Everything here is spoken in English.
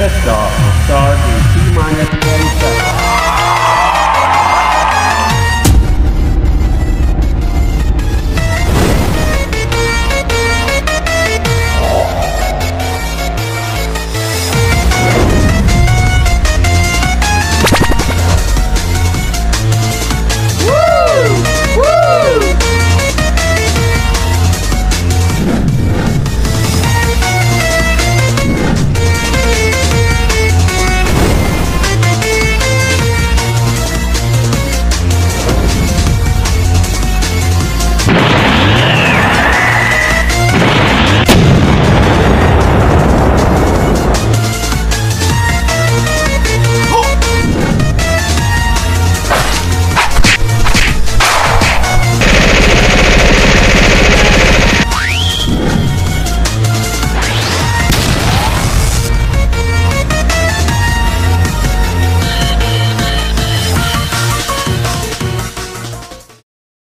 Liftoff of Stargate.